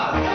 God.